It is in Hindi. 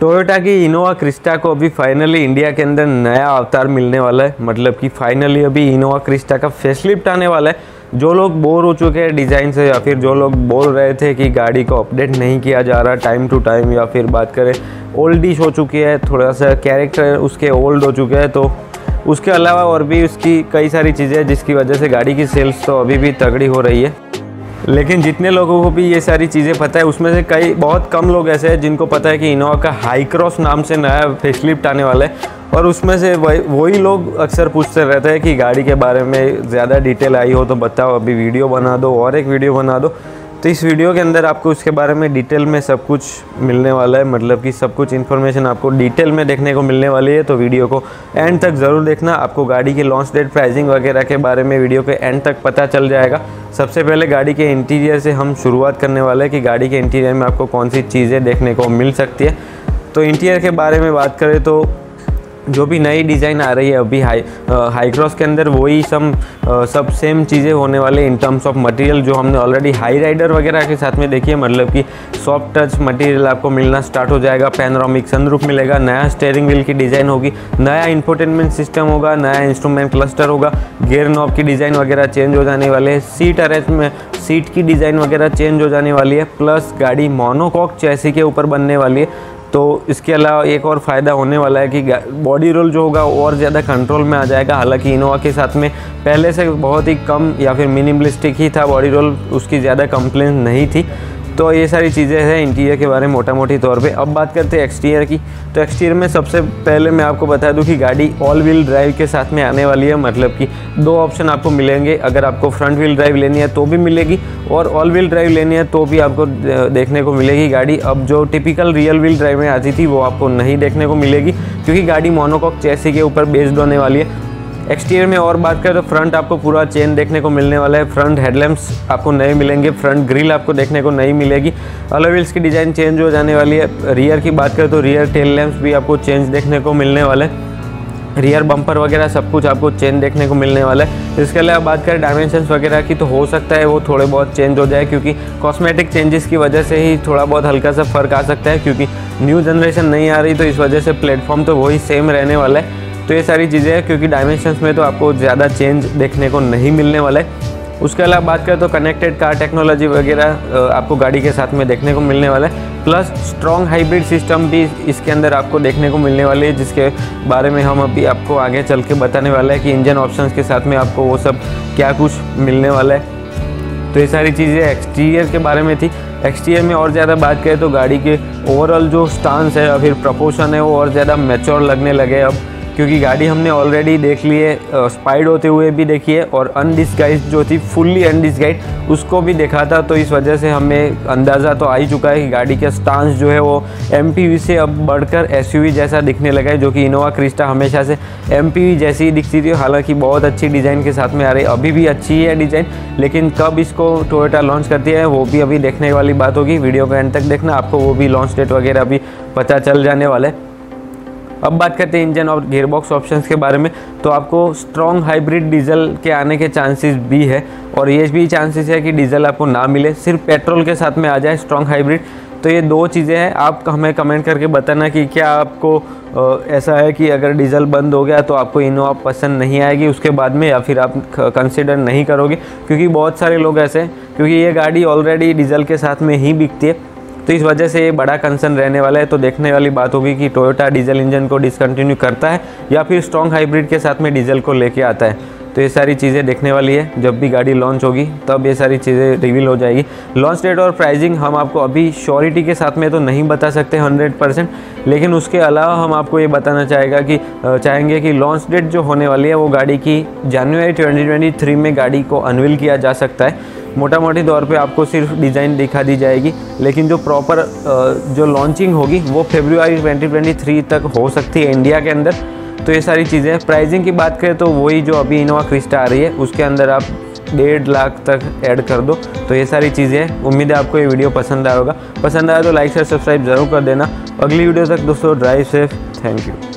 टोयोटा की इनोवा क्रिस्टा को अभी फाइनली इंडिया के अंदर नया अवतार मिलने वाला है। मतलब कि फाइनली अभी इनोवा क्रिस्टा का फेसलिफ्ट आने वाला है। जो लोग बोर हो चुके हैं डिज़ाइन से या फिर जो लोग बोल रहे थे कि गाड़ी को अपडेट नहीं किया जा रहा टाइम टू टाइम या फिर बात करें ओल्ड डिश हो चुकी है, थोड़ा सा कैरेक्टर उसके ओल्ड हो चुके हैं तो उसके अलावा और भी उसकी कई सारी चीज़ें जिसकी वजह से गाड़ी की सेल्स तो अभी भी तगड़ी हो रही है। लेकिन जितने लोगों को भी ये सारी चीज़ें पता है, उसमें से कई, बहुत कम लोग ऐसे हैं जिनको पता है कि इनोवा का हाई क्रॉस नाम से नया फेसलिफ्ट आने वाला है। और उसमें से वही वही लोग अक्सर पूछते रहते हैं कि गाड़ी के बारे में ज़्यादा डिटेल आई हो तो बताओ, अभी वीडियो बना दो, और एक वीडियो बना दो। तो इस वीडियो के अंदर आपको उसके बारे में डिटेल में सब कुछ मिलने वाला है मतलब कि सब कुछ इन्फॉर्मेशन आपको डिटेल में देखने को मिलने वाली है तो वीडियो को एंड तक ज़रूर देखना। आपको गाड़ी की लॉन्च डेट प्राइसिंग वगैरह के बारे में वीडियो के एंड तक पता चल जाएगा। सबसे पहले गाड़ी के इंटीरियर से हम शुरुआत करने वाले हैं कि गाड़ी के इंटीरियर में आपको कौन सी चीज़ें देखने को मिल सकती है। तो इंटीरियर के बारे में बात करें तो जो भी नई डिज़ाइन आ रही है अभी हाई हाई क्रॉस के अंदर, वही सब सब सेम चीज़ें होने वाले इन टर्म्स ऑफ़ मटेरियल जो हमने ऑलरेडी हाई राइडर वगैरह के साथ में देखी है मतलब कि सॉफ्ट टच मटेरियल आपको मिलना स्टार्ट हो जाएगा पैनोरामिक सनरूफ मिलेगा, नया स्टेयरिंग व्हील की डिज़ाइन होगी, नया इंफोटेनमेंट सिस्टम होगा, नया इंस्ट्रूमेंट क्लस्टर होगा गेयर नॉब की डिज़ाइन वगैरह चेंज हो जाने वाले हैं सीट अरेंज में सीट की डिज़ाइन वगैरह चेंज हो जाने वाली है प्लस गाड़ी मोनोकॉक चैसी के ऊपर बनने वाली है तो इसके अलावा एक और फ़ायदा होने वाला है कि बॉडी रोल जो होगा और ज़्यादा कंट्रोल में आ जाएगा। हालाँकि इनोवा के साथ में पहले से बहुत ही कम या फिर मिनिमलिस्टिक ही था बॉडी रोल उसकी ज़्यादा कंप्लेन नहीं थी। तो ये सारी चीज़ें हैं इंटीरियर के बारे में मोटा मोटी तौर पे। अब बात करते हैं एक्सटीरियर की। तो एक्सटीरियर में सबसे पहले मैं आपको बता दूँ कि गाड़ी ऑल व्हील ड्राइव के साथ में आने वाली है मतलब कि दो ऑप्शन आपको मिलेंगे। अगर आपको फ्रंट व्हील ड्राइव लेनी है तो भी मिलेगी और ऑल व्हील ड्राइव लेनी है तो भी आपको देखने को मिलेगी गाड़ी। अब जो टिपिकल रियल व्हील ड्राइव में आती थी वो आपको नहीं देखने को मिलेगी क्योंकि गाड़ी मोनोकॉक चैसी के ऊपर बेस्ड होने वाली है। एक्सटीरियर में और बात करें तो फ्रंट आपको पूरा चेन देखने को मिलने वाला है। फ्रंट हेडलैम्प्स आपको नए मिलेंगे। फ्रंट ग्रिल आपको देखने को नहीं मिलेगी। अलग व्हील्स की डिज़ाइन चेंज हो जाने वाली है। रियर की बात करें तो रियर टेल लैम्प्स भी आपको चेंज देखने को मिलने वाले हैं। रियर बम्पर वगैरह सब कुछ आपको चेंज देखने को मिलने वाला है। इसके अलावा बात करें डायमेंशन वगैरह की तो हो सकता है वो थोड़े बहुत चेंज हो जाए क्योंकि कॉस्मेटिक चेंजेस की वजह से ही थोड़ा बहुत हल्का सा फ़र्क आ सकता है क्योंकि न्यू जनरेशन नहीं आ रही तो इस वजह से प्लेटफॉर्म तो वही सेम रहने वाला है। तो ये सारी चीज़ें हैं, क्योंकि डायमेंशंस में तो आपको ज़्यादा चेंज देखने को नहीं मिलने वाला है। उसके अलावा बात करें तो कनेक्टेड कार टेक्नोलॉजी वगैरह आपको गाड़ी के साथ में देखने को मिलने वाला है। प्लस स्ट्रॉन्ग हाइब्रिड सिस्टम भी इसके अंदर आपको देखने को मिलने वाली है, जिसके बारे में हम अभी आपको आगे चल के बताने वाले हैं कि इंजन ऑप्शंस के साथ में आपको वो सब क्या कुछ मिलने वाला है। तो ये सारी चीज़ें एक्सटीरियर के बारे में थी। एक्सटीरियर में और ज़्यादा बात करें तो गाड़ी के ओवरऑल जो स्टांस है या फिर प्रपोशन है वो और ज़्यादा मेच्योर लगने लगे अब। क्योंकि गाड़ी हमने ऑलरेडी देख ली है स्पाइड होते हुए भी देखी है और अनडिस्गाइज जो थी फुल्ली अनडिस्गाइड उसको भी देखा था। तो इस वजह से हमें अंदाज़ा तो आ ही चुका है कि गाड़ी का स्टांस जो है वो एमपीवी से अब बढ़कर एसयूवी जैसा दिखने लगा है, जो कि इनोवा क्रिस्टा हमेशा से एमपीवी जैसी ही दिखती थी। हालाँकि बहुत अच्छी डिज़ाइन के साथ में आ रही है। अभी भी अच्छी है डिज़ाइन लेकिन कब इसको टोयोटा लॉन्च करती है, वो भी अभी देखने वाली बात होगी। वीडियो को एंड तक देखना, आपको वो भी लॉन्च डेट वगैरह भी पता चल जाने वाला है। अब बात करते हैं इंजन और गेयरबॉक्स ऑप्शंस के बारे में। तो आपको स्ट्रॉन्ग हाइब्रिड डीजल के आने के चांसेस भी है और ये भी चांसेस है कि डीजल आपको ना मिले। सिर्फ़ पेट्रोल के साथ में आ जाए स्ट्रॉन्ग हाइब्रिड तो ये दो चीज़ें हैं। आप हमें कमेंट करके बताना कि क्या आपको ऐसा है कि अगर डीजल बंद हो गया तो आपको इनोवा पसंद नहीं आएगी उसके बाद में या फिर आप कंसिडर नहीं करोगे। क्योंकि बहुत सारे लोग ऐसे हैं, क्योंकि ये गाड़ी ऑलरेडी डीजल के साथ में ही बिकती है। तो इस वजह से ये बड़ा कंसर्न रहने वाला है। तो देखने वाली बात होगी कि टोयोटा डीजल इंजन को डिसकंटिन्यू करता है या फिर स्ट्रॉन्ग हाइब्रिड के साथ में डीजल को लेके आता है। तो ये सारी चीज़ें देखने वाली है। जब भी गाड़ी लॉन्च होगी, तब ये सारी चीज़ें रिवील हो जाएगी। लॉन्च डेट और प्राइसिंग हम आपको अभी श्योरिटी के साथ में तो नहीं बता सकते हंड्रेड परसेंट लेकिन उसके अलावा हम आपको ये बताना चाहेगा कि चाहेंगे कि लॉन्च डेट जो होने वाली है, वो गाड़ी की जनवरी ट्वेंटी में गाड़ी को अनविल किया जा सकता है। मोटा मोटी तौर पे आपको सिर्फ़ डिज़ाइन दिखा दी जाएगी, लेकिन जो प्रॉपर जो लॉन्चिंग होगी, वो फेब्रुआरी 2023 तक हो सकती है इंडिया के अंदर। तो ये सारी चीज़ें प्राइजिंग की बात करें तो वही जो अभी इनोवा क्रिस्टा आ रही है, उसके अंदर आप डेढ़ लाख तक ऐड कर दो। तो ये सारी चीज़ें उम्मीद है आपको ये वीडियो पसंद आया होगा। पसंद आया तो लाइक शेयर सब्सक्राइब ज़रूर कर देना। अगली वीडियो तक दोस्तों ड्राइव सेफ़ थैंक यू